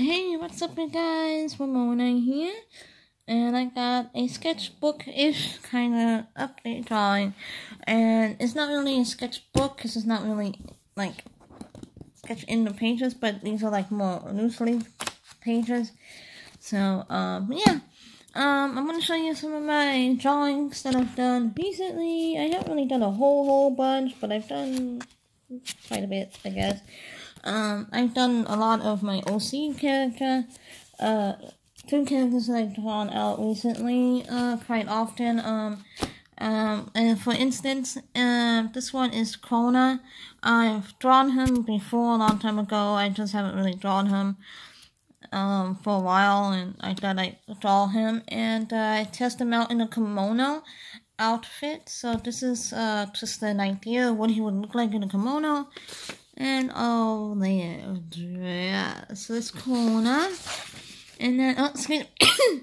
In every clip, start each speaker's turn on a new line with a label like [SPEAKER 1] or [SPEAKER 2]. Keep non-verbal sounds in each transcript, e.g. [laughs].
[SPEAKER 1] Hey, what's up, you guys? Ramona here, and I got a sketchbook-ish kind of update drawing, and it's not really a sketchbook because it's not really like sketch in the pages, but these are like more loose leaf pages. So, um, yeah. Um, I'm gonna show you some of my drawings that I've done recently. I haven't really done a whole whole bunch, but I've done quite a bit, I guess. Um, I've done a lot of my OC character, uh, two characters that I've drawn out recently, uh, quite often, um, um, and for instance, uh, this one is Krona. I've drawn him before a long time ago, I just haven't really drawn him, um, for a while, and I thought I'd draw him, and, uh, I test him out in a kimono outfit, so this is, uh, just an idea of what he would look like in a kimono, and oh, there, dress this corner. And then, oh, excuse [coughs]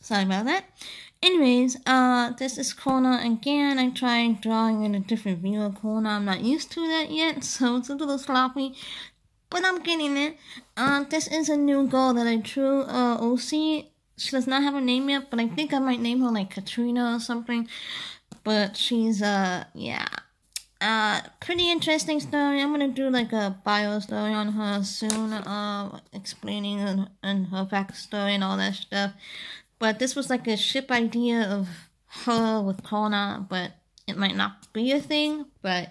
[SPEAKER 1] Sorry about that. Anyways, uh, this is corner again. I tried drawing in a different view of corner. I'm not used to that yet, [laughs] so it's a little sloppy. But I'm getting it. Uh, this is a new girl that I drew, uh, OC. She does not have a name yet, but I think I might name her like Katrina or something. But she's, uh, yeah uh, pretty interesting story. I'm gonna do like a bio story on her soon, uh, explaining and, and her backstory and all that stuff. But this was like a ship idea of her with Kona, but it might not be a thing, but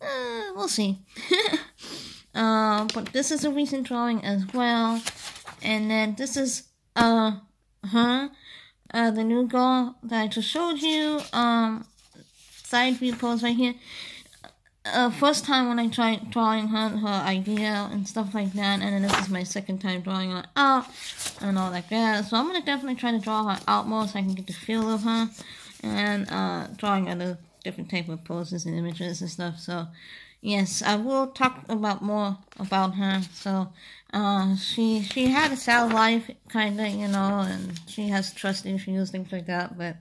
[SPEAKER 1] uh, we'll see. [laughs] uh, but this is a recent drawing as well. And then this is, uh, huh, uh, the new girl that I just showed you. Um, side view pose right here. Uh, first time when I tried drawing her, her idea and stuff like that, and then this is my second time drawing her out and all like that. So I'm gonna definitely try to draw her out more so I can get the feel of her and uh, drawing other different type of poses and images and stuff. So yes, I will talk about more about her. So uh, she she had a sad life, kinda, you know, and she has trust issues, things like that, but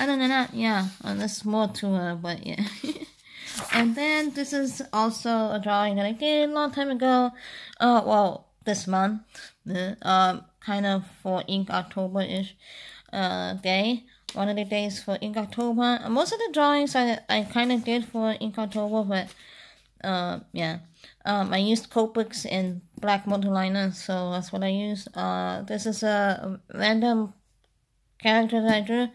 [SPEAKER 1] other than that, yeah, uh, there's more to her, but yeah. [laughs] and then this is also a drawing that I did a long time ago. Uh, well, this month, uh, kind of for Inktober ish, uh, day. One of the days for Inktober. Most of the drawings I I kind of did for Inktober, but uh, yeah. Um, I used Copics and black multiliner, so that's what I used. Uh, this is a random character that I drew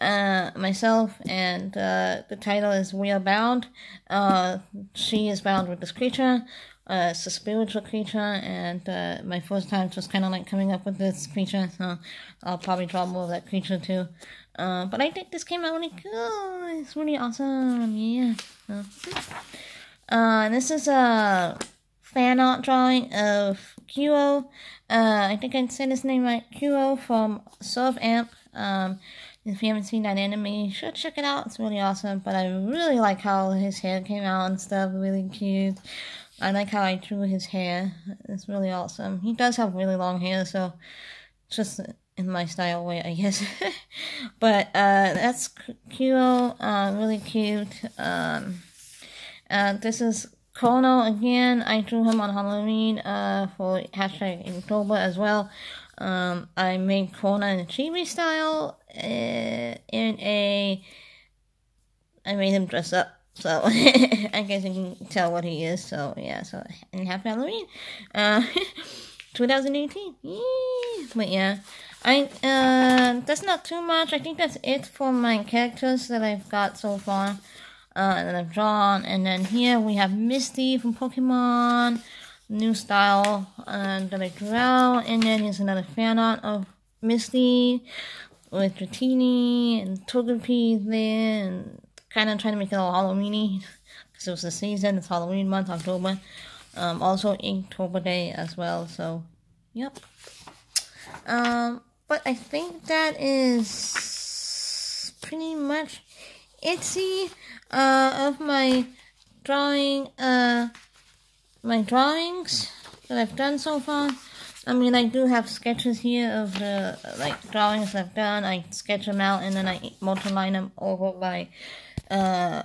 [SPEAKER 1] uh, myself, and uh, the title is We Are Bound. Uh, she is bound with this creature. Uh, it's a spiritual creature, and uh, my first time was kind of like coming up with this creature, so I'll probably draw more of that creature too. Uh, but I think this came out really cool. It's really awesome. Yeah. uh, this is a fan art drawing of Kyo. Uh, I think I said his name right. Kyo from Servamp. Um, if you haven't seen that anime, you should check it out. It's really awesome. But I really like how his hair came out and stuff. Really cute. I like how I drew his hair. It's really awesome. He does have really long hair, so just in my style way, I guess. [laughs] but uh, that's cute. Uh, really cute. Um, uh, this is Kono again. I drew him on Halloween uh, for hashtag October as well. Um, I made Kona in a chibi style, uh, in a, I made him dress up, so [laughs] I guess you can tell what he is, so yeah, so, and happy Halloween, uh, [laughs] 2018, yeah. but yeah, I, uh, that's not too much, I think that's it for my characters that I've got so far, uh, that I've drawn, and then here we have Misty from Pokemon, new style that I drew. And then here's another fan art of Misty with Dratini and Togepi there and kind of trying to make it all Halloweeny because it was the season, it's Halloween month, October. Um, also Inktober Day as well, so yep. Um, but I think that is pretty much it uh, of my drawing uh my drawings that I've done so far. I mean, I do have sketches here of the, like, drawings I've done. I sketch them out and then I multi-line them over my, uh,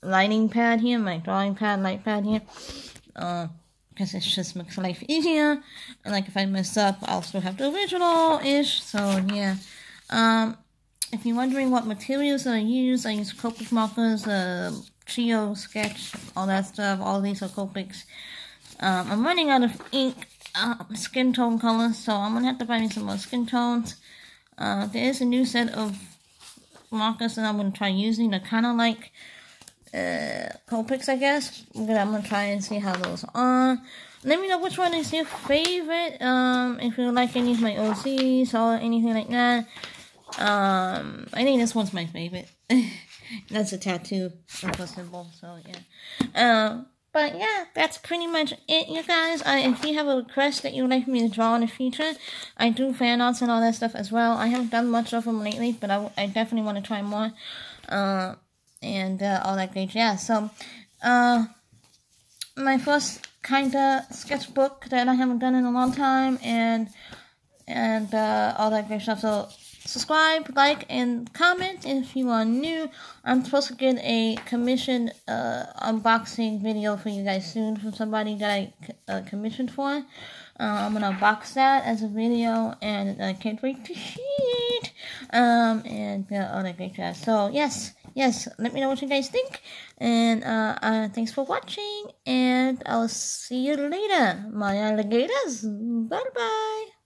[SPEAKER 1] lining pad here, my drawing pad, light pad here. Uh, because it just makes life easier. And like if I mess up, I'll still have the original ish. So yeah. Um, if you're wondering what materials I use, I use Copic markers, uh, Trio sketch, all that stuff. All these are Copics. Um, I'm running out of ink, uh, skin tone colors, so I'm gonna have to buy me some more skin tones. Uh, there is a new set of markers that I'm gonna try using. They're kind of like uh, Copics, I guess. I'm gonna try and see how those are. Let me know which one is your favorite. Um, if you like any of my OCs or anything like that. Um, I think this one's my favorite. [laughs] that's a tattoo of a symbol, so yeah. Um, but yeah, that's pretty much it, you guys. I, if you have a request that you would like me to draw in the future, I do fan arts and all that stuff as well. I haven't done much of them lately, but I, I definitely want to try more. Uh, and uh, all that great jazz. So, uh, my first kind of sketchbook that I haven't done in a long time, and and uh, all that great stuff. So subscribe, like, and comment if you are new. I'm supposed to get a commission uh, unboxing video for you guys soon from somebody that I uh, commissioned for. Uh, I'm gonna unbox that as a video, and I can't wait to see it. Um, and uh, all that great jazz. So yes, yes, let me know what you guys think, and uh, uh thanks for watching, and I'll see you later, my alligators. Bye bye.